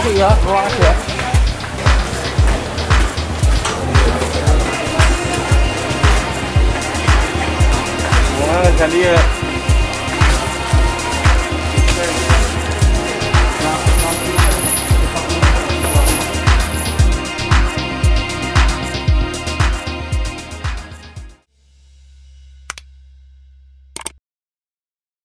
kasih ya, ruang aja. Wah, jadi ya. ya, ya.